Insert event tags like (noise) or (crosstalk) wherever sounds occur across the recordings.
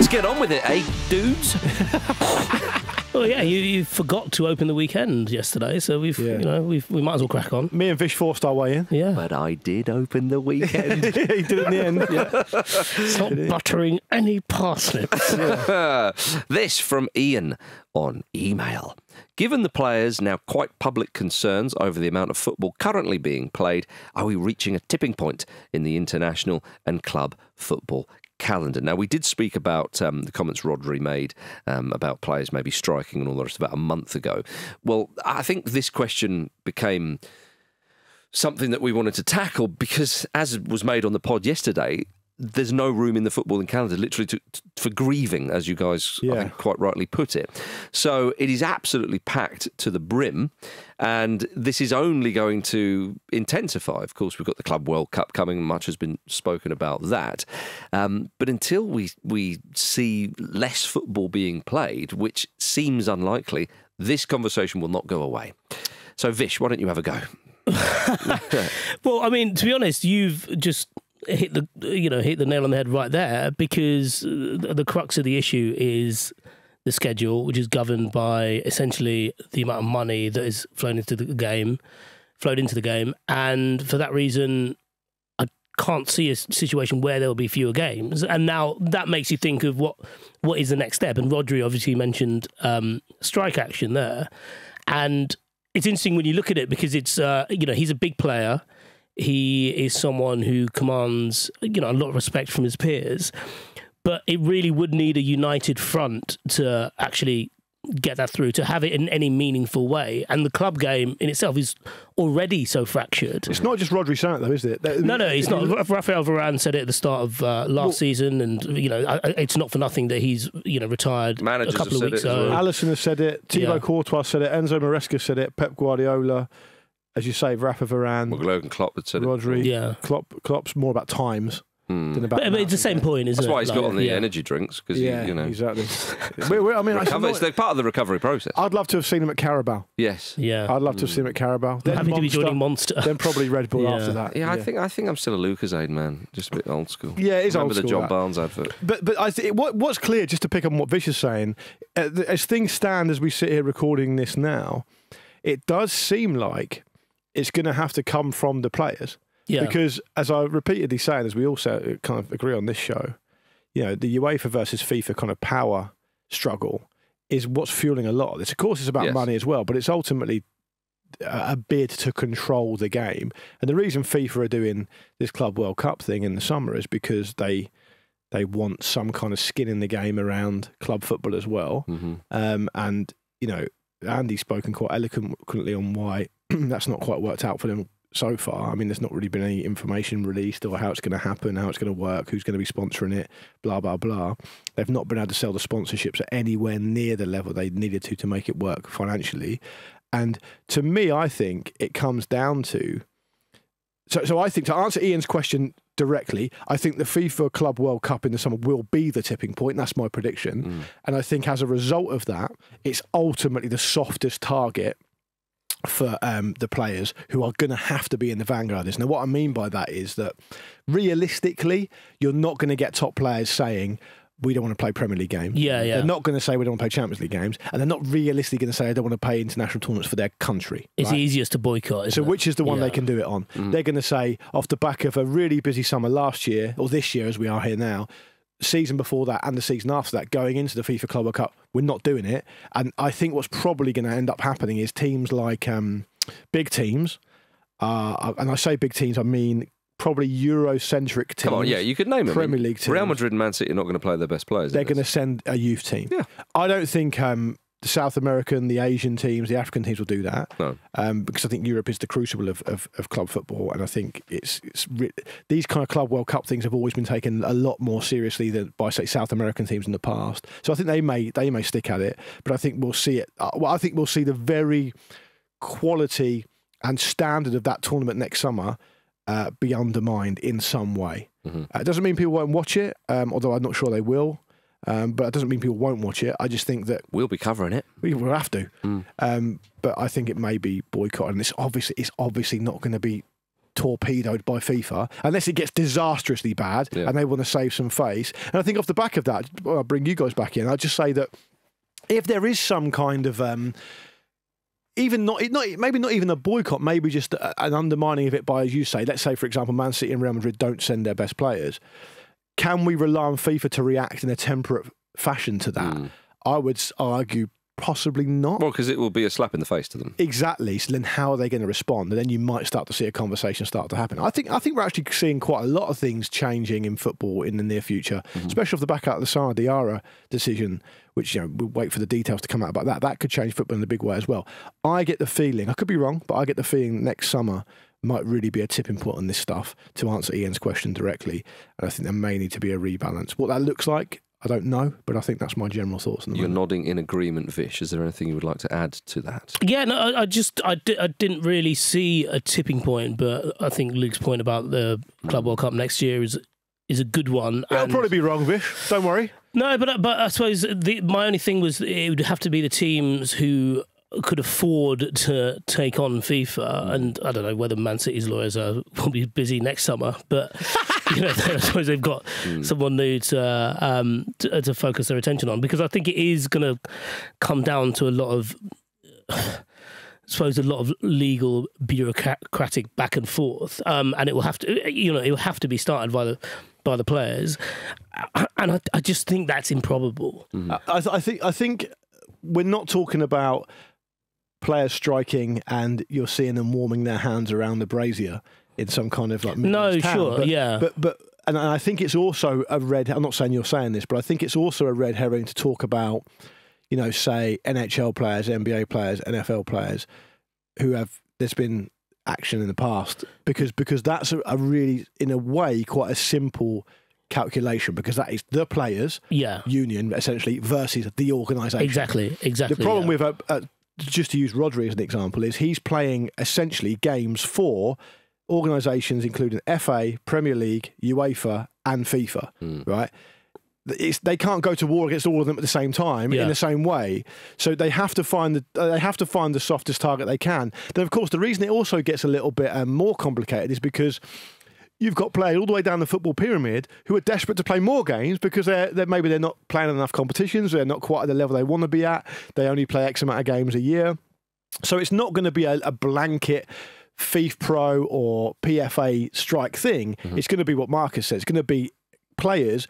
Let's get on with it, eh, dudes? (laughs) Well, yeah, you, you forgot to open the weekend yesterday, so we've Yeah. you know we've we might as well crack on. Me and Vish forced our way in. Yeah, But I did open the (laughs) weekend. he did it in the end. (laughs) Yeah. stop buttering any parsnips. this from Ian on email. Given the players' now quite public concerns over the amount of football currently being played, are we reaching a tipping point in the international and club football calendar? Now, we did speak about um, the comments Rodri made um, about players maybe striking and all the rest about a month ago. Well, I think this question became something that we wanted to tackle because, as was made on the pod yesterday, there's no room in the footballing calendar, literally, to, to- for grieving, as you guys Yeah. think quite rightly put it. So it is absolutely packed to the brim, and this is only going to intensify. Of course, we've got the Club World Cup coming. Much has been spoken about that, um, but until we we see less football being played, which seems unlikely, this conversation will not go away. So, Vish, why don't you have a go? (laughs) (laughs) Well, I mean, to be honest, you've just hit the you know hit the nail on the head right there because uh, the crux of the issue is the schedule, which is governed by essentially the amount of money that is flown into the game, flowed into the game, and for that reason, I can't see a situation where there will be fewer games. And now that makes you think of what what is the next step. And Rodri obviously mentioned um, strike action there, and it's interesting when you look at it because it's uh, you know he's a big player. He is someone who commands you know a lot of respect from his peers, but it really would need a united front to actually get that through to have it in any meaningful way. And the club game in itself is already so fractured. It's not just Rodri saying it, though, is it? No, no, it's not. (laughs) Rafael Varane said it at the start of uh, last season, and you know, I- I- it's not for nothing that he's you know retired Managers a couple of weeks ago. well. Alisson has said it. Thibaut Yeah. Courtois said it. Enzo Maresca said it. Pep Guardiola, as you say, Rafa Varane, Well, Logan Klopp had said it. Yeah, Klopp, Klopp's more about times Hmm. than about. but, but it's the same isn't point, isn't That's it? why he's got on the yeah. energy drinks because Yeah, you know exactly. (laughs) we, we, I mean, I. It's should- they're part of the recovery process. I'd love to have seen him at Carabao. yes. Yeah, I'd love to have seen him at Carabao. Then happy to be Monster, joining Monster. Then probably Red Bull Yeah. after that. Yeah, I think I think I'm still a Lucozade man, just a bit old school. Yeah, it is Remember old the John that. Barnes advert? But but I th- what what's clear, just to pick up on what Vish is saying, uh, th- as things stand as we sit here recording this now, it does seem like it's going to have to come from the players yeah, because, as I repeatedly say, and as we also kind of agree on this show, you know, the UEFA versus FIFA kind of power struggle is what's fueling a lot of this. Of course, it's about Yes. money as well, but it's ultimately a a bid to control the game. And the reason FIFA are doing this Club World Cup thing in the summer is because they they want some kind of skin in the game around club football as well. hmm Um, and you know, Andy's spoken quite eloquently on why (clears throat) that's not quite worked out for them so far. I mean, there's not really been any information released or how it's going to happen, how it's going to work, who's going to be sponsoring it, blah blah blah. They've not been able to sell the sponsorships at anywhere near the level they needed to to make it work financially. And to me, I think it comes down to. So, so I think to answer Ian's question directly, I think the FIFA Club World Cup in the summer will be the tipping point. That's my prediction. Mm. And I think as a result of that, it's ultimately the softest target for um, the players who are going to have to be in the vanguard. of this. Now, what I mean by that is that realistically, you're not going to get top players saying, we don't want to play Premier League games. yeah, yeah. They're not going to say we don't want to play Champions League games, and they're not realistically going to say I don't want to play international tournaments for their country. it's right? easiest to boycott. Isn't So, it? which is the one Yeah. they can do it on? They're going to say, off the back of a really busy summer last year, or this year as we are here now, season before that and the season after that, going into the FIFA Club World Cup, we're not doing it. And I think what's probably going to end up happening is teams like um, big teams, uh, and I say big teams, I mean probably Eurocentric teams. Come on, yeah, you could name them. Premier League teams. Real Madrid and Man City are not going to play their best players. they're going to send a youth team. Yeah. I don't think um, the South American, the Asian teams, the African teams will do that. No. Um, because I think Europe is the crucible of, of, of club football, and I think it's it's re- these kind of club World Cup things have always been taken a lot more seriously than by say South American teams in the past. So I think they may they may stick at it, but I think we'll see it. Uh, well, I think we'll see the very quality and standard of that tournament next summer uh, be undermined in some way. Mhm. Uh, it doesn't mean people won't watch it, um, although I'm not sure they will. Um, but it doesn't mean people won't watch it. I just think that We'll be covering it. we will have to. Mm. Um, but I think it may be boycotted, and it's obviously it's obviously not going to be torpedoed by FIFA unless it gets disastrously bad Yeah. and they want to save some face. And I think off the back of that, I'll bring you guys back in. I'll just say that if there is some kind of um, even not, not maybe not even a boycott, maybe just an undermining of it by, as you say, let's say for example, Man City and Real Madrid don't send their best players. Can we rely on FIFA to react in a temperate fashion to that? Hmm. I would argue possibly not. Well, because it will be a slap in the face to them. Exactly. So then, how are they going to respond? And then you might start to see a conversation start to happen. I think I think we're actually seeing quite a lot of things changing in football in the near future, mm-hmm. especially off the back out of the Lassana Diarra decision, which you know we'll wait for the details to come out about that. That could change football in a big way as well. I get the feeling I could be wrong, but I get the feeling next summer might really be a tipping point on this stuff. To answer Ian's question directly, and I think there may need to be a rebalance. What that looks like. I don't know, but I think that's my general thoughts on the You're moment. nodding in agreement, Vish. Is there anything you would like to add to that? Yeah, no, I, I just I, di- I didn't really see a tipping point, but I think Luke's point about the Club World Cup next year is is a good one. I'll probably be wrong, Vish. Don't worry. No, but but I suppose the, my only thing was it would have to be the teams who could afford to take on FIFA, and I don't know whether Man City's lawyers are will be busy next summer, but (laughs) you know (laughs) I suppose they've got someone new to, um, to to focus their attention on because I think it is going to come down to a lot of. (sighs) I suppose a lot of legal bureaucratic back and forth, um, and it will have to, you know, it will have to be started by the by the players, (clears throat) and I, I just think that's improbable. I, th- I think I think we're not talking about players striking and you're seeing them warming their hands around the brazier in some kind of like No, town. sure, but, yeah. but but and I think it's also a red. I'm not saying you're saying this, but I think it's also a red herring to talk about, you know, say NHL players, NBA players, NFL players who have there's been action in the past because because that's a, a really in a way quite a simple calculation because that is the players Yeah, union essentially versus the organisation. exactly, exactly. The problem yeah. with a, uh, just to use Rodri as an example is he's playing essentially games for organisations including FA, Premier League, UEFA, and FIFA. Right. It's, they can't go to war against all of them at the same time Yeah. in the same way. So they have to find the uh, they have to find the softest target they can. Then of course the reason it also gets a little bit um, more complicated is because you've got players all the way down the football pyramid who are desperate to play more games because they're, they're maybe they're not playing enough competitions, they're not quite at the level they want to be at. They only play X amount of games a year, so it's not going to be a, a blanket. FIFPro or PFA strike thing. Mm-hmm. It's going to be what Marcus said. It's going to be players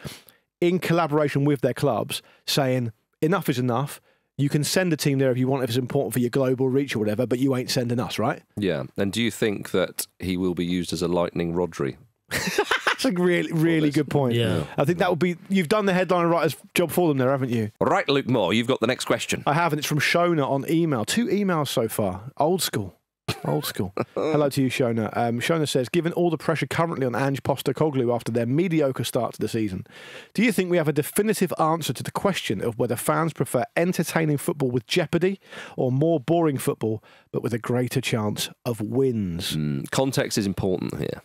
in collaboration with their clubs saying enough is enough. You can send a team there if you want, if it's important for your global reach or whatever, but you ain't sending us, right? Yeah. And do you think that he will be used as a lightning Rodri? (laughs) That's a really, really good point. Yeah. I think that would be. You've done the headline writer's job for them there, haven't you? Right, Luke Moore, you've got the next question. I have, and it's from Shona on email. Two emails so far. Old school. Old school. Hello to you, Shona. Um, Shona says, given all the pressure currently on Ange Postecoglou after their mediocre start to the season, do you think we have a definitive answer to the question of whether fans prefer entertaining football with jeopardy or more boring football but with a greater chance of wins? Mm, context is important here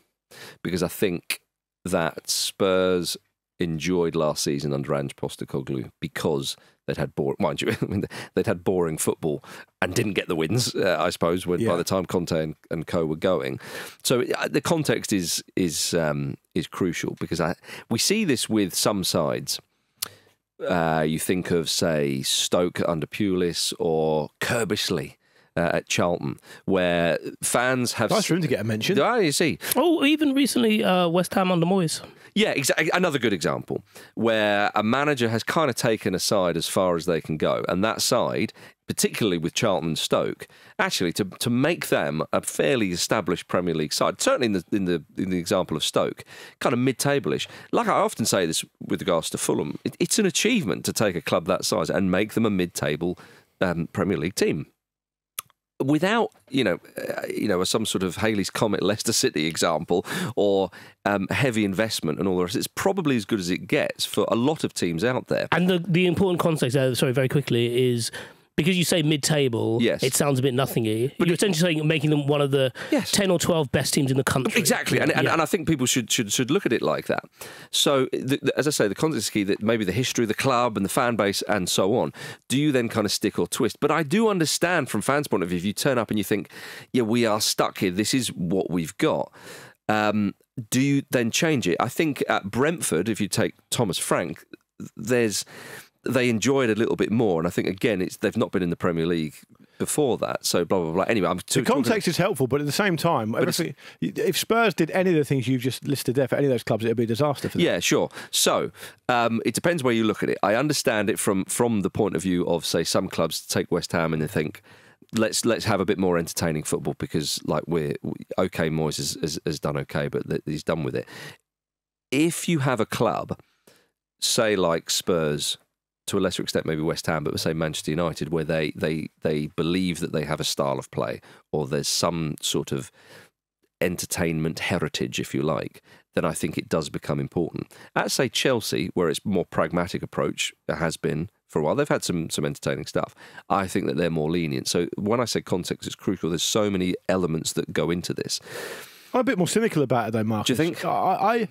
because I think that Spurs enjoyed last season under Ange Postecoglou because they'd had boring, mind you, (laughs) I mean, they'd had boring football and didn't get the wins. Uh, I suppose when by the time Conte and, and Co were going, so uh, the context is is um, is crucial because I we see this with some sides. Uh, you think of, say, Stoke under Pulis or Curbishley uh, at Charlton, where fans have. Nice room to get a mention. Ah, you see. Oh, even recently, uh, West Ham under Moyes. Yeah, exactly. Another good example where a manager has kind of taken a side as far as they can go, and that side, particularly with Charlton and Stoke, actually to to make them a fairly established Premier League side. Certainly in the in the in the example of Stoke, kind of mid-table-ish. Like I often say this with regards to Fulham, it, it's an achievement to take a club that size and make them a mid-table um, Premier League team without you know uh, you know some sort of Halley's Comet Leicester City example or um, heavy investment and all the rest, it's probably as good as it gets for a lot of teams out there. And the the important context sorry, very quickly, is because you say mid-table, Yes. it sounds a bit nothingy. But you're essentially saying making them one of the Yes. ten or twelve best teams in the country. Exactly, and, and, Yeah. and I think people should should should look at it like that. So, the, the- as I say, the context is key. That maybe the history of the club and the fan base and so on. Do you then kind of stick or twist? But I do understand from fans' point of view. If you turn up and you think, "Yeah, we are stuck here. This is what we've got." Um, do you then change it? I think at Brentford, if you take Thomas Frank, there's they enjoy it a little bit more, and I think again, it's they've not been in the Premier League before that. So blah blah blah. Anyway, I'm too, The context is helpful, but at the same time, if Spurs did any of the things you've just listed there for any of those clubs, it would be a disaster for them. Yeah, sure. So um, it depends where you look at it. I understand it from from the point of view of say some clubs take West Ham and they think let's let's have a bit more entertaining football because like we're we, okay, Moyes has, has, has done okay, but he's done with it. If you have a club, say like Spurs. To a lesser extent, maybe West Ham, but say Manchester United, where they, they they believe that they have a style of play, or there's some sort of entertainment heritage, if you like, then I think it does become important. At say Chelsea, where it's more pragmatic approach, has been for a while. They've had some some entertaining stuff. I think that they're more lenient. So when I say context is crucial, there's so many elements that go into this. I'm a bit more cynical about it though, Mark. Do you think? I, I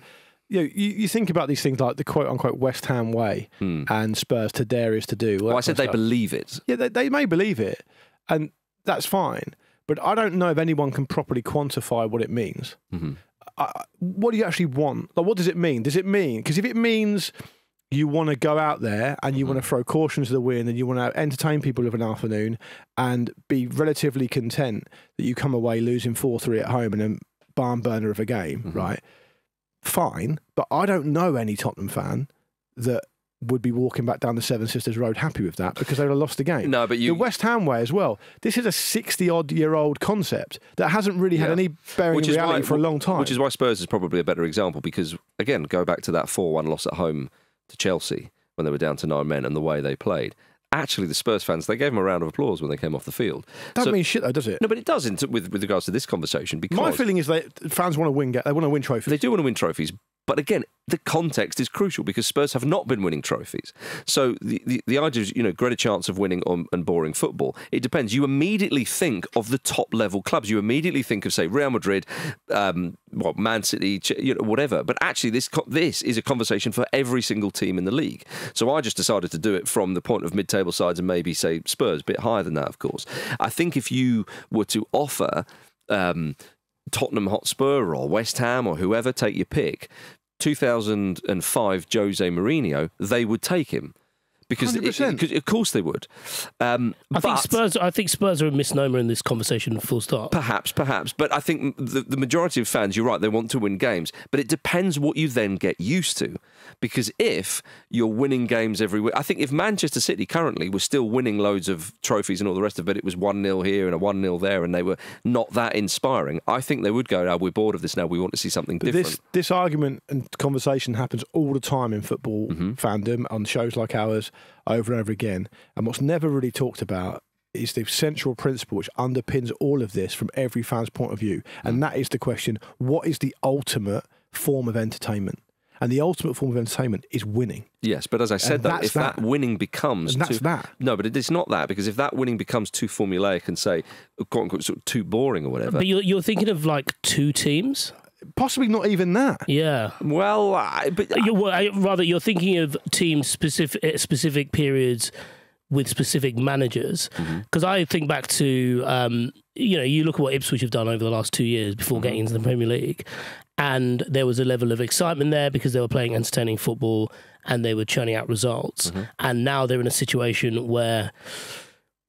you, know, you, you think about these things like the quote unquote West Ham way and Spurs to dare is to do. Hmm. Well, I said they stuff. believe it. Yeah, they, they may believe it, and that's fine. But I don't know if anyone can properly quantify what it means. Mm-hmm. I, what do you actually want? Like, what does it mean? Does it mean because if it means you want to go out there and you want Mm-hmm. to throw caution to the wind and you want to entertain people of an afternoon and be relatively content that you come away losing four three at home in a barn burner of a game, Mm-hmm. right? Fine, but I don't know any Tottenham fan that would be walking back down the Seven Sisters Road happy with that because they would have lost the game. No, but you- the West Ham way as well. This is a sixty-odd year old concept that hasn't really had Yeah. any bearing which in reality for a long time. Which is why Spurs is probably a better example because again, go back to that four-one loss at home to Chelsea when they were down to nine men and the way they played. Actually, the Spurs fans they gave them a round of applause when they came off the field. Don't So- mean shit though, does it? no, but it does in, with with regards to this conversation because My feeling is that fans want to win. They want to win trophies. They do want to win trophies, but again, the context is crucial because Spurs have not been winning trophies. So the, the, the idea is, you know, greater chance of winning on, and boring football. It depends. You immediately think of the top level clubs. You immediately think of, say, Real Madrid, um, what Man City, you know, whatever. But actually, this this is a conversation for every single team in the league. So I just decided to do it from the point of mid-table sides and maybe say Spurs, a bit higher than that, of course. I think if you were to offer. Um, Tottenham Hotspur or West Ham or whoever, take your pick. 2005 Jose Mourinho, they would take him. Because, it- because of course they would. Um, I think Spurs. I think Spurs are a misnomer in this conversation. Full stop. Perhaps, perhaps. But I think the, the majority of fans, you're right, they want to win games. But it depends what you then get used to. Because if you're winning games every week, I think if Manchester City currently was still winning loads of trophies and all the rest of it, it was 1 0 here and a 1 0 there, and they were not that inspiring, I think they would go, oh, we're bored of this now, we want to see something But different. this this argument and conversation happens all the time in football Mm-hmm. fandom on shows like ours over and over again. And what's never really talked about is the central principle which underpins all of this from every fan's point of view, Mm. and that is the question: What is the ultimate form of entertainment? And the ultimate form of entertainment is winning. Yes, but as I said, And though, that's if that. that. winning becomes And that's too, that. no, but it is not that because if that winning becomes too formulaic and say quote unquote sort of too boring or whatever, But you're, you're thinking of like two teams. Possibly not even that. Yeah. well, I, but You, well, I- rather, you're thinking of teams specific eh, specific periods with specific managers. Mm-hmm. Because I think back to, um, you know, you look at what Ipswich have done over the last two years before mm-hmm. getting into the Premier League, and there was a level of excitement there because they were playing entertaining football and they were churning out results. Mm-hmm. And now they're in a situation where.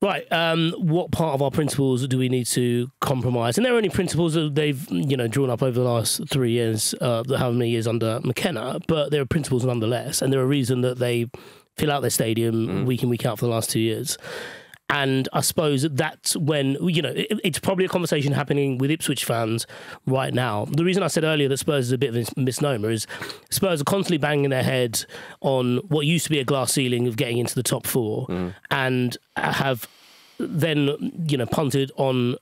Right. Um, what part of our principles do we need to compromise? And there are only principles that they've, you know, drawn up over the last three years, uh, however many years under McKenna, but there are principles nonetheless, and there are a reason that they fill out their stadium week in week out for the last two years. And I suppose that's when, you know, it, it's probably a conversation happening with Ipswich fans right now. The reason I said earlier that Spurs is a bit of a misnomer is Spurs are constantly banging their head on what used to be a glass ceiling of getting into the top four and have then, you know, punted on,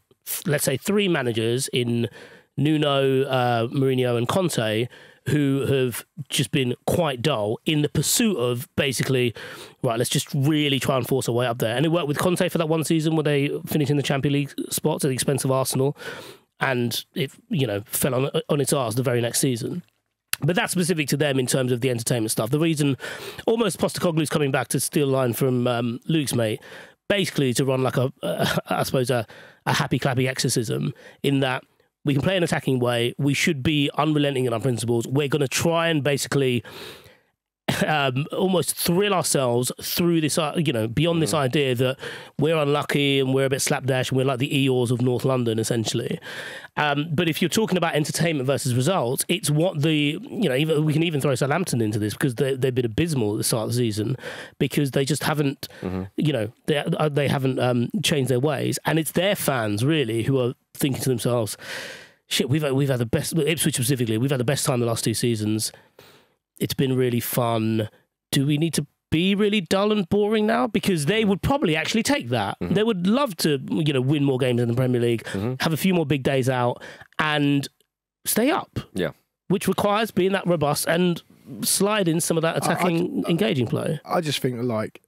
let's say, three managers in Nuno, uh, Mourinho, and Conte who have just been quite dull in the pursuit of basically, right, let's just really try and force our way up there. And it worked with Conte for that one season where they finished in the Champions League spots at the expense of Arsenal, and it you know fell on on its arse the very next season. But that's specific to them in terms of the entertainment stuff. The reason, almost Postecoglou's coming back to steal line from um, Luke's mate, basically to run like a, I suppose a, a happy clappy exorcism in that we can play an attacking way. We should be unrelenting in our principles. We're going to try and basically um, almost thrill ourselves through this, uh, you know, beyond this idea that we're unlucky and we're a bit slapdash and we're like the Eeyores of North London, essentially. Um, but if you're talking about entertainment versus results, it's what the, you know, even, we can even throw Southampton into this because they, they've been abysmal at the start of the season because they just haven't, you know, they, uh, they haven't um, changed their ways. And it's their fans, really, who are thinking to themselves, shit, we've we've had the best, Ipswich specifically, we've had the best time the last two seasons it's been really fun. Do we need to be really dull and boring now? Because they would probably actually take that. Mm-hmm. They would love to, you know, win more games in the Premier League, have a few more big days out, and stay up. Yeah. Which requires being that robust and slide in some of that attacking, engaging play. I just think like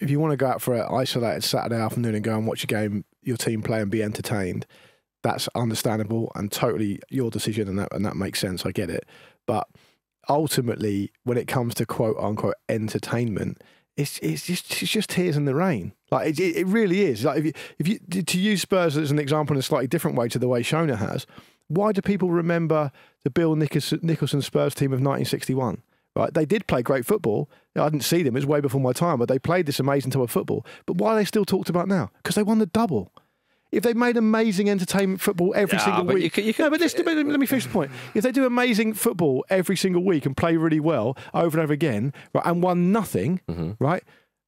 if you want to go out for an isolated Saturday afternoon and go and watch a game, your team play and be entertained, that's understandable and totally your decision, and that and that makes sense. I get it, but ultimately, when it comes to quote unquote entertainment, it's it's just it's just tears in the rain. Like it, it, really is. Like if you if you to use Spurs as an example in a slightly different way to the way Shona has, why do people remember the Bill Nicholson, Nicholson Spurs team of 1961? Right, they did play great football. I didn't see them; it was way before my time. But they played this amazing type of football. But why are they still talked about now? Because they won the double. If they made amazing entertainment football every Yeah, single week, you you no, but this, let me finish the point. If they do amazing football every single week and play really well over and over again, right, and won nothing, right?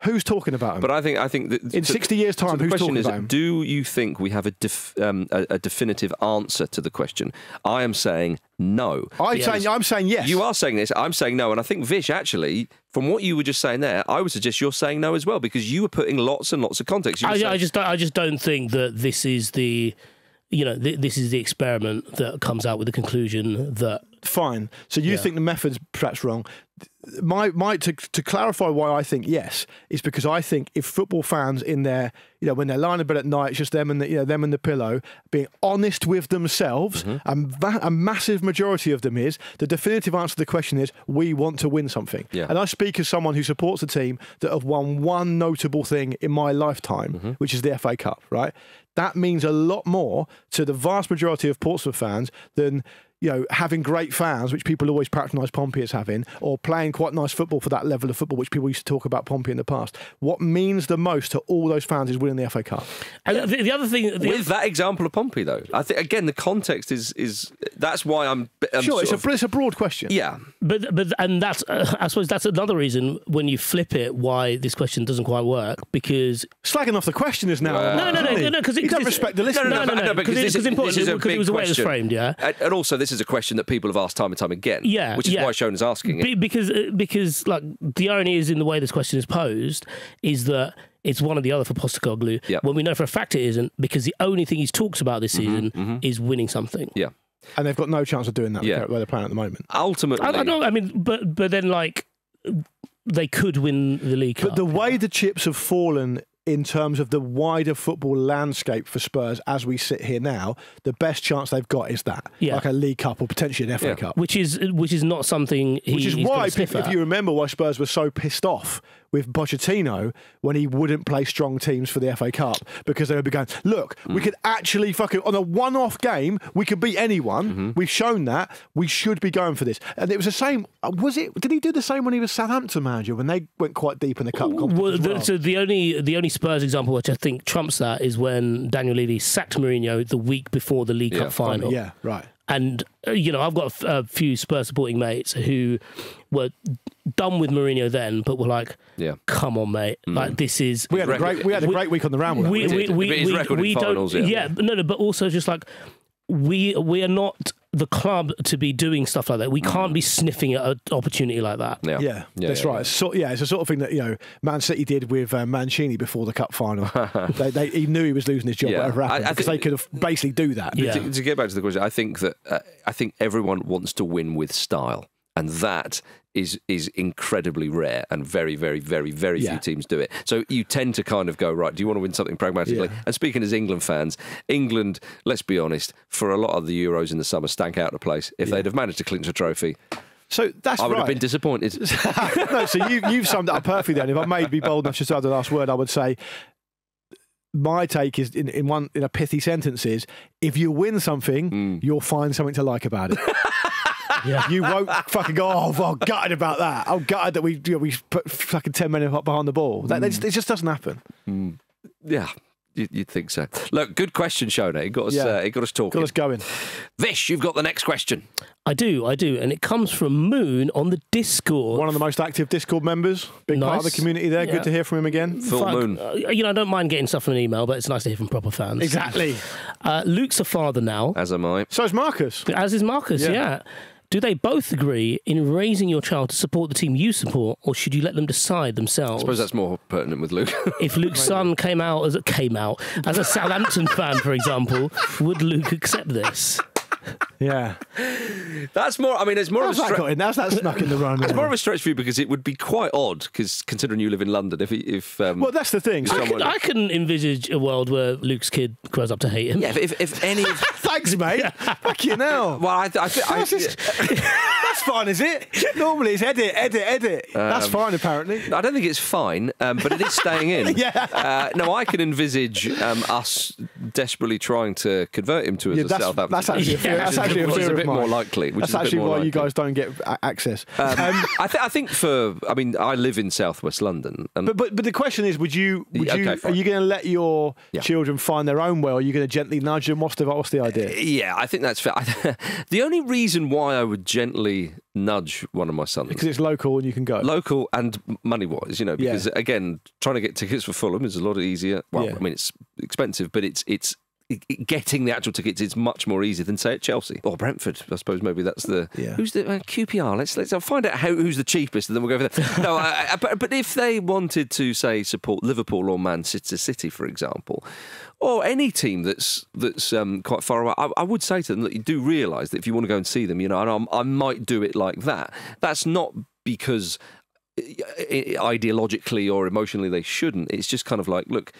Who's talking about him? But I think I think that In 60 years' time, so the who's question talking is: about him? Do you think we have a, def, um, a, a definitive answer to the question? I am saying no. I'm saying I'm saying yes. You are saying this. I'm saying no, and I think Vish actually, from what you were just saying there, I would suggest you're saying no as well because you were putting lots and lots of context. You I, saying- I just don't, I just don't think that this is the, you know, th- this is the experiment that comes out with the conclusion that fine. So you Yeah. think the method's perhaps wrong. My my to to clarify why I think yes is because I think if football fans in their you know when they're lying in bed at night, it's just them and the, you know them and the pillow, being honest with themselves, mm-hmm. and va- a massive majority of them is the definitive answer to the question is we want to win something. Yeah. And I speak as someone who supports a team that have won one notable thing in my lifetime, mm-hmm. which is the FA Cup. Right, that means a lot more to the vast majority of Portsmouth fans than you know, having great fans, which people always patronise Pompey as having, or playing quite nice football for that level of football, which people used to talk about Pompey in the past. What means the most to all those fans is winning the FA Cup. and the, the other thing. The with that example of Pompey, though, I think again the context is is that's why I'm. I'm sure, it's a, of- it's a broad question. yeah. But but and that's uh, I suppose that's another reason when you flip it why this question doesn't quite work because Slagging off the questioners now. Well- no no no isn't he? no because you don't respect the no listener. no no but- no because because this it's is- important this is a because it was the way it was framed yeah And, and also, this is a question that people have asked time and time again. Yeah, which is yeah. why Shona's asking it. Be- because uh, because like the irony is in the way this question is posed is that it's one or the other for Postecoglou Yeah. when we know for a fact it isn't because the only thing he's talks about this Mm-hmm, season is winning something. Yeah. And they've got no chance of doing that Yeah. where they're playing at the moment. Ultimately, I, I don't. I mean, but but then like they could win the league. But Cup. the way the chips have fallen in terms of the wider football landscape for Spurs as we sit here now, the best chance they've got is that. Yeah. Like a League Cup or potentially an FA Yeah. Cup. which is which is not something he, Which is why, if, if you remember, why Spurs were so pissed off with Pochettino when he wouldn't play strong teams for the FA Cup because they would be going, look, Mm. we could actually fucking on a one-off game we could beat anyone. Mm-hmm. We've shown that we should be going for this. And it was the same. uh, Was it? Did he do the same when he was Southampton manager when they went quite deep in the cup? competition Well, the, so the only the only Spurs example which I think trumps that is when Daniel Levy sacked Mourinho the week before the League Yeah, Cup final. yeah, right. And uh, you know, I've got a f- a, few Spurs supporting mates who were done with Mourinho then, but were like, Yeah. "Come on, mate! Like this is We had a great we had a we- great week on the round. we, did. we, we, But his we, record in we finals, don't yeah. but no no but also just like we we are not the club to be doing stuff like that we can't be sniffing at an opportunity like that Yeah, Yeah, that's right. It's So, yeah, it's the sort of thing that you know Man City did with uh, Mancini before the cup final. (laughs) they, they, he knew he was losing his job, Yeah. whatever happened, I- I because think- they could have basically do that. Yeah. To, to get back to the question, I think that uh, I think everyone wants to win with style. and that is is incredibly rare and very very very very Yeah. few teams do it. So you tend to kind of go right. Do you want to win something pragmatically? Yeah. And speaking as England fans, England, let's be honest, for a lot of the Euros in the summer, stank out of place. If they'd have managed to clinch a trophy, So that's I would right. have been disappointed. (laughs) no, so you, you've summed it up perfectly then. If I may be bold enough just to have the last word, I would say my take is in, in one in a pithy sentence is if you win something, Hmm. you'll find something to like about it. (laughs) Yeah. You won't fucking go, oh, well, gutted about that. I'm gutted that we you know, we put fucking 10 minutes up behind the ball. That, that just, it just doesn't happen. yeah. you- You'd think so. Look, good question, Shona. It got us. Yeah. Uh, it got us talking. Got us going. Vish, you've got the next question. I do, I do, and it comes from Moon on the Discord. One of the most active Discord members, big part of the community there. Yeah. Good to hear from him again. Full Fuck, moon. uh, you know, I don't mind getting stuff from an email, but it's nice to hear from proper fans. Exactly. (laughs) Uh, Luke's a father now, As am I. So is Marcus. as is Marcus. Yeah. Yeah. Do they both agree in raising your child to support the team you support, or should you let them decide themselves? I suppose that's more pertinent with Luke. (laughs) if Luke's son came out as came out as a Southampton fan, for example, would Luke accept this? (laughs) Yeah. that's more. I mean, it's more of a stretch. got in? How's that snuck in the run? (laughs) It's more of a stretch for you because it would be quite odd. Because considering you live in London, if if um, Well, that's the thing. I, Someone- could, I couldn't envisage a world where Luke's kid grows up to hate him. yeah, if, if, if any. of- (laughs) Thanks, mate. Fuck you now. well, I, I, think I, That's, just- that's fine, is it? Normally it's edit, edit, edit. that's fine, apparently. I don't think it's fine, um, but it is staying in. Yeah. Uh, no, I can envisage um, us desperately trying to convert him to as Yeah, a that's, Southampton. that's actually a Yeah. That's actually a Which is a bit more likely. Which That's is actually why you guys don't get access. Um, Um, (laughs) I, th- I think for. I mean, I live in southwest London, but, but but the question is, would you would Yeah, you okay, fine. are you going to let your Yeah. children find their own way, or are you going to gently nudge them? What's the what's the idea? yeah, I think that's fair. (laughs) the only reason why I would gently nudge one of my sons Because it's local and you can go. local and money wise, you know, Yeah. because again, trying to get tickets for Fulham is a lot easier. Well, Yeah. I mean, it's expensive, but it's it's getting the actual tickets is much more easy than say at Chelsea or Brentford. I suppose maybe that's the Yeah. who's the uh, QPR. Let's let's I'll find out how, who's the cheapest, and then we'll go for that. no, I, I, but but if they wanted to say support Liverpool or Manchester City, for example. Or any team that's that's um, quite far away, I, I would say to them that you do realise that if you want to go and see them, you know, and I'm, I might do it like that. That's not because ideologically or emotionally they shouldn't. It's just kind of like, look,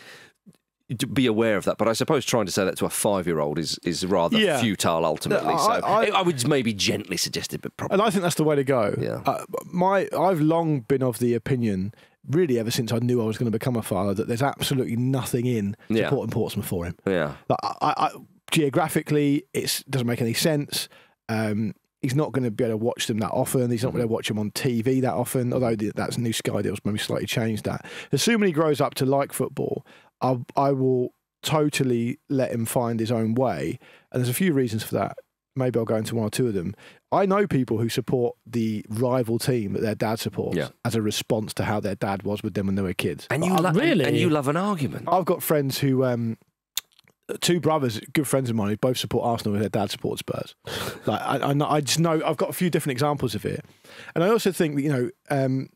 be aware of that. But I suppose trying to say that to a five-year-old is is rather Yeah. futile ultimately. I- so I- I, would maybe gently suggest it, but probably. And I think that's the way to go. Yeah. Uh, my, I've long been of the opinion, really ever since I knew I was going to become a father, that there's absolutely nothing in Yeah. supporting Portsmouth for him. Yeah, Like, I, I, geographically, it doesn't make any sense. Um, he's not going to be able to watch them that often. He's not going to watch them on TV that often. Although the, that's new Sky deals maybe slightly changed that. Assuming he grows up to like football, I, I will totally let him find his own way. And there's a few reasons for that. Maybe I'll go into one or two of them. I know people who support the rival team that their dad supports Yeah. as a response to how their dad was with them when they were kids. and you lo- really? and you love an argument. I've got friends who, um, two brothers, good friends of mine, who both support Arsenal and their dad supports Spurs. like I, I, know- I just know I've got a few different examples of it, and I also think that you know. Um,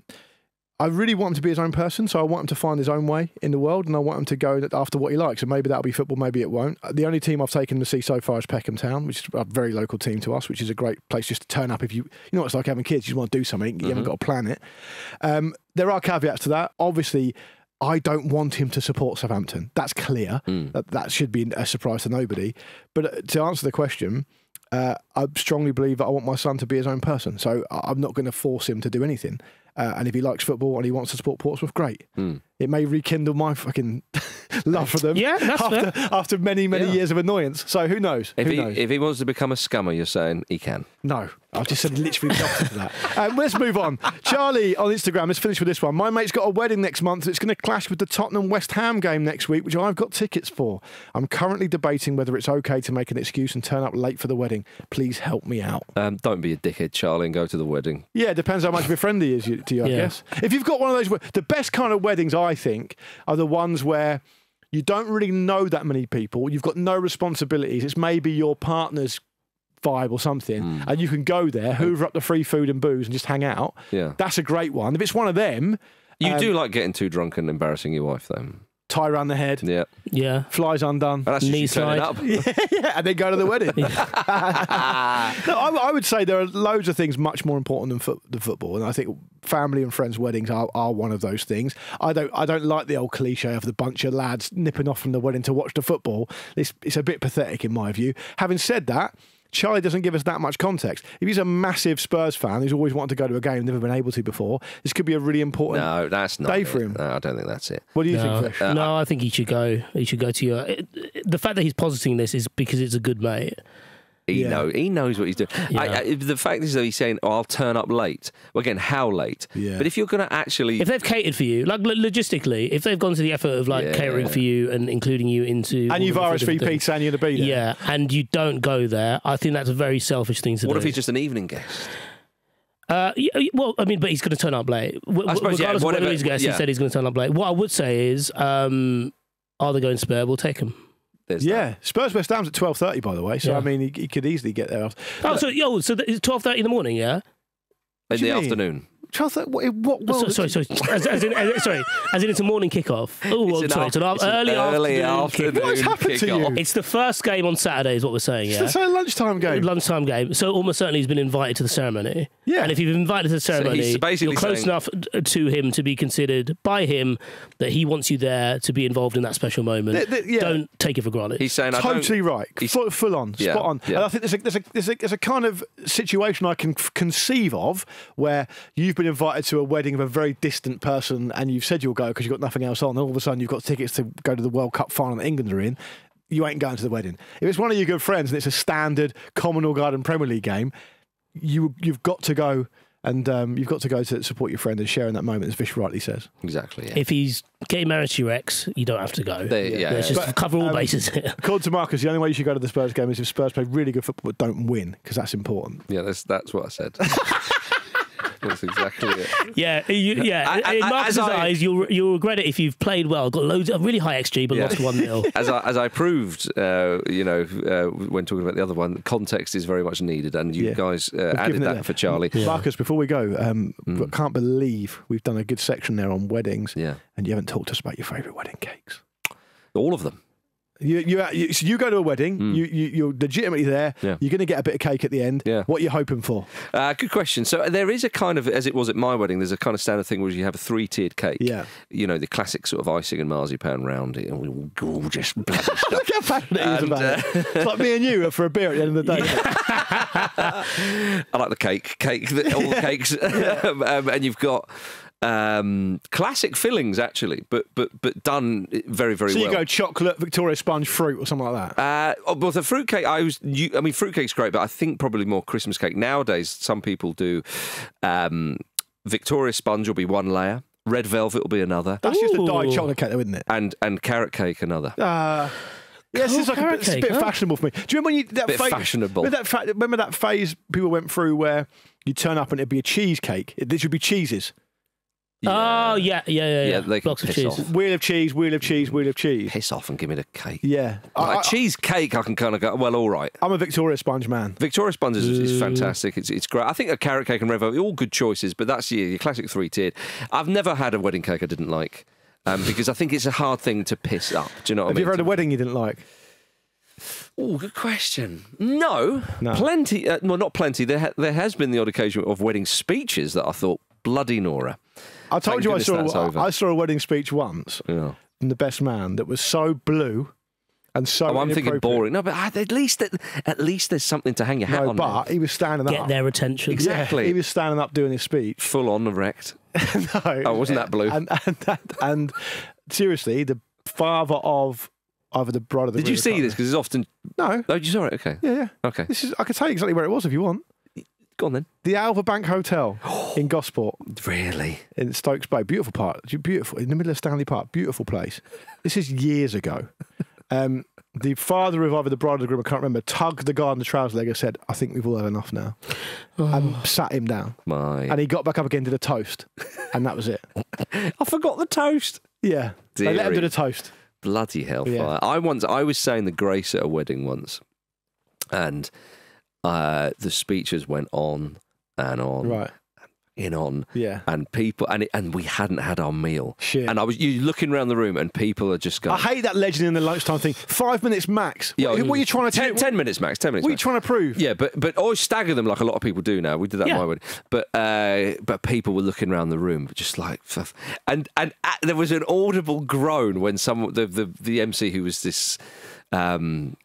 I really want him to be his own person, so I want him to find his own way in the world, and I want him to go after what he likes. And maybe that'll be football, maybe it won't. The only team I've taken him to see so far is Peckham Town, which is a very local team to us, which is a great place just to turn up if you, you know, it's like having kids. You just want to do something, you haven't got to plan it. Um, there are caveats to that. Obviously, I don't want him to support Southampton. That's clear. That, that should be a surprise to nobody. But uh, to answer the question, uh, I strongly believe that I want my son to be his own person. So I'm not going to force him to do anything. Uh, and if he likes football and he wants to support Portsmouth, great. It may rekindle my fucking (laughs) love for them. Yeah, that's after, after many, many Yeah. years of annoyance. So who knows? If who he knows? if he wants to become a scummer, you're saying he can. No, I've just said literally the opposite of that. Um, let's move on. Charlie on Instagram, let's finish with this one. My mate's got a wedding next month. It's going to clash with the Tottenham West Ham game next week, which I've got tickets for. I'm currently debating whether it's okay to make an excuse and turn up late for the wedding. Please help me out. Um, don't be a dickhead, Charlie, and go to the wedding. Yeah, it depends how much of a friend he is you- to you, I Yeah. guess. If you've got one of those, the best kind of weddings, I think, are the ones where you don't really know that many people. You've got no responsibilities. It's maybe your partner's vibe or something, Hmm. and you can go there, hoover up the free food and booze, and just hang out. Yeah. That's a great one. If it's one of them, You Um, do like getting too drunk and embarrassing your wife, though. Tie around the head, Yeah. Yeah. flies undone. And that's just Knee you turning up. (laughs) yeah, and then go to the wedding. (laughs) no, I, I would say there are loads of things much more important than, foot, than football, and I think family and friends' weddings are, are one of those things. I don't I don't like the old cliche of the bunch of lads nipping off from the wedding to watch the football. It's it's a bit pathetic in my view. Having said that. Charlie doesn't give us that much context. If he's a massive Spurs fan who's always wanted to go to a game, never been able to before, this could be a really important. No, that's not Day it. for him. No, I don't think that's it. What do you No, think, Vish? no, I think he should go. He should go to your. it- it- The fact that he's positing this is because it's a good mate. He Yeah. know he knows what he's doing. Yeah. I, the fact is, though, he's saying, "Oh, I'll turn up late." Well, again, how late? Yeah. But if you're going to actually, If they've catered for you, like logistically, if they've gone to the effort of like Yeah. catering for you and including you into, and you've the different RSVP'd saying you're going to be there. yeah, and you don't go there, I think that's a very selfish thing to what do. if he's just an evening guest? Uh, yeah, well, I mean, but he's going to turn up late. W- I suppose, yeah, regardless of whatever- whether he's guest, yeah. he said he's going to turn up late. What I would say is, um, are they going spare? We'll take him. There's that. Yeah, Spurs West Ham's at twelve thirty, by the way. So Yeah. I mean, he, he could easily get there. After. Oh, so yo, so it's twelve thirty in the morning, yeah. in the mean? afternoon. Twelve thirty. What? what So, world- sorry, sorry, as, as in, as, sorry, as in it's a morning kickoff. (laughs) Oh, It's well, an sorry, af- it's an, it's an early, early afternoon. afternoon kick- What has happened to you? It's the first game on Saturday, is what we're saying. Yeah, It's a lunchtime game. lunchtime game. So almost certainly he's been invited to the ceremony. Yeah. And if you've been invited to the ceremony, he's basically you're close saying- enough to him to be considered by him that he wants you there to be involved in that special moment. Th- th- yeah. Don't take it for granted. He's saying, I don't- Totally right. he's- Full, full on. Yeah, Spot on. yeah. And I think there's a, there's, a, there's, a, there's a kind of situation I can f- conceive of where you've been invited to a wedding of a very distant person and you've said you'll go because you've got nothing else on. And all of a sudden you've got tickets to go to the World Cup final that England are in. You ain't going to the wedding. If it's one of your good friends and it's a standard Commonwealth Garden Premier League game, you, you've got to go. And um, you've got to go to support your friend and share in that moment, as Vish rightly says. Exactly. Yeah. if he's getting married to your ex, you don't have to go. They- yeah, Let's yeah. just But, cover all um, bases here. (laughs) According to Marcus, the only way you should go to the Spurs game is if Spurs play really good football but don't win, because that's important. yeah, that's that's what I said. (laughs) that's exactly it. (laughs) Yeah, you, yeah. I- I- in Marcus's as I- eyes, you'll you'll regret it if you've played well, got loads of really high XG, but Yeah. lost one 0 (laughs) As I, as I proved, uh, you know, uh, when talking about the other one, context is very much needed, and you Yeah. guys uh, added given that there. for Charlie. Marcus, before we go, um, Mm. Can't believe we've done a good section there on weddings, Yeah, and you haven't talked to us about your favourite wedding cakes. all of them. You, you, you, so you go to a wedding, Mm. you, you, you're legitimately there. Yeah. You're going to get a bit of cake at the end. Yeah. What are you hoping for? Uh, good question. So there is a kind of, as it was at my wedding, there's a kind of standard thing where you have a three-tiered cake. Yeah. You know, the classic sort of icing and marzipan round it, and all gorgeous (laughs) stuff. Look how passionate And, about uh, it. It's like me and you for a beer at the end of the day. (laughs) I like the cake, cake, the, all the (laughs) cakes, um, and you've got um, classic fillings actually, but but but done very very So you well. go chocolate, Victoria sponge fruit, or something like that. Uh, oh, well, the fruitcake, I was, you, I mean, fruit fruitcake's great, but I think probably more Christmas cake. Nowadays, some people do um, Victoria sponge will be one layer, red velvet will be another, That's just a dyed chocolate cake, though, isn't it? and and carrot cake another. Uh, yeah, this is like a bit, it's a bit huh? fashionable for me. Do you remember when you that Bit phase, fashionable. Remember that, fa- remember that phase people went through where you turn up and it'd be a cheesecake. It, there should be cheeses. Oh yeah, yeah, yeah, yeah. Yeah, they Blocks of piss cheese. off. Wheel of cheese, wheel of cheese, wheel of cheese. Piss off and give me the cake. Yeah, I, Like I, cheesecake, I can kind of go, well, all right. I'm a Victoria sponge man. Victoria Sponge is, is fantastic. It's, it's great. I think a carrot cake and red velvet, all good choices, but that's your, your classic three tiered. I've never had a wedding cake I didn't like um, because I think it's a hard thing to piss up. Do you know what I mean? Have you ever had a wedding you didn't like? Oh, good question. No, No. plenty. Uh, well, not plenty. There, ha- there has been the odd occasion of wedding speeches that I thought bloody Nora. I told Thank you I saw that's. I saw a wedding speech once Yeah. from the best man that was so blue and so. Oh, I'm thinking inappropriate. boring. No, but at least at least there's something to hang your hat No, on. but there. he was standing Get up. Get their attention. Exactly. Yeah, Exactly. he was standing up doing his speech. full on erect. (laughs) no, Oh, wasn't that blue? And and, and, and seriously, the father of either the bride or the Did you see can't this? Because it's often. remember. No. Oh, you saw it. Okay. Yeah, yeah. Okay. This is. I can tell you exactly where it was if you want. Go on then. The Alverbank Hotel (gasps) in Gosport Really? in Stokes Bay. Beautiful part. Beautiful in the middle of Stanley Park. Beautiful place. This is years ago. (laughs) Um, the father of either the bride or the groom, I can't remember, tugged the guy in the trouser leg and said, "I think we've all had enough now," and sat him down. My. And he got back up again, did a toast, and that was it. (laughs) I forgot the toast. Yeah, they let him do the toast. Bloody hellfire! Yeah. I once I was saying the grace at a wedding once, and uh, the speeches went on and on. Right. in on. Yeah. And people, and it, and we hadn't had our meal. Shit. And I was you looking around the room, and people are just going. I hate that legend in the lunchtime thing. Five minutes max. Yeah, what, what are you trying to ten, do? 10 minutes max. Ten minutes. What are you trying to prove? Yeah, but but always stagger them like a lot of people do now. We did that Yeah. my wedding, but uh, but people were looking around the room, just like, and and uh, there was an audible groan when some the the, the MC who was this. Um,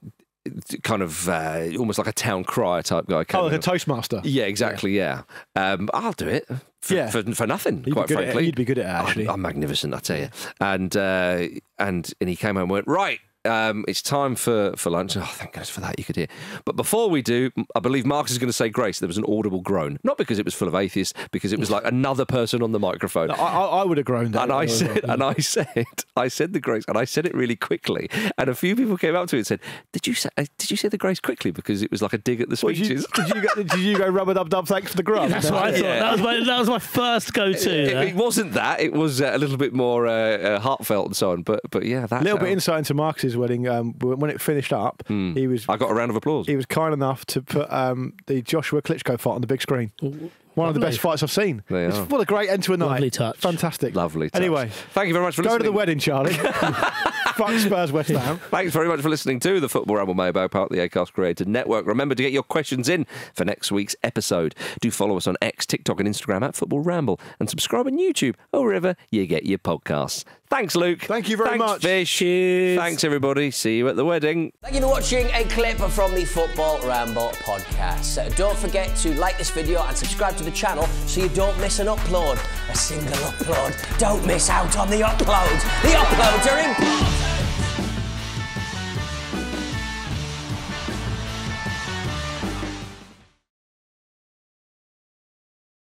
kind of uh, almost like a town crier type guy. Oh, like a. Toastmaster. yeah, exactly. Yeah, Um, I'll do it for, Yeah. for, for nothing. You'd quite good at frankly, You'd be good at it, I'm- actually. I'm, magnificent, I tell you. And uh, and and he came home and went right. Um, it's time for, for lunch. Oh, thank goodness for that. You could hear. But before we do, I believe Marcus is going to say grace. There was an audible groan, not because it was full of atheists, because it was like another person on the microphone. I, I, I would have groaned. that. And I said, and I said, (laughs) I said the grace, and I said it really quickly. And a few people came up to me and said, "Did you say? uh, Did you say the grace quickly?" Because it was like a dig at the What, did, you, speeches. did you go? Did you go rubber dub dub? Thanks for the (laughs) grub. That's what I thought. Yeah. That was my that was my first go It, to. it wasn't that. It was uh, a little bit more uh, uh, heartfelt and so on. But but yeah, that's A little bit insight into Marcus's wedding. Um, when it finished up, he was I got a round of applause. he was kind enough to put um, the Joshua Klitschko fight on the big screen. One of the best fights I've seen. They It's are. what a great end to a night. Lovely touch. Fantastic. Lovely. touch. Anyway, thank you very much for go to the wedding, Charlie. (laughs) Fuck Spurs West Ham. Thanks very much for listening to the Football Ramble Mobile, part of the Acast Creator Network. Remember to get your questions in for next week's episode. Do follow us on X, TikTok, and Instagram at Football Ramble, and subscribe on YouTube or wherever you get your podcasts. Thanks, Luke. Thank you very Thanks, much. Vish. Cheers. Thanks, everybody. See you at the wedding. Thank you for watching a clip from the Football Ramble podcast. Don't forget to like this video and subscribe to the channel so you don't miss an upload. A single upload. Don't miss out on the uploads. The uploads are important.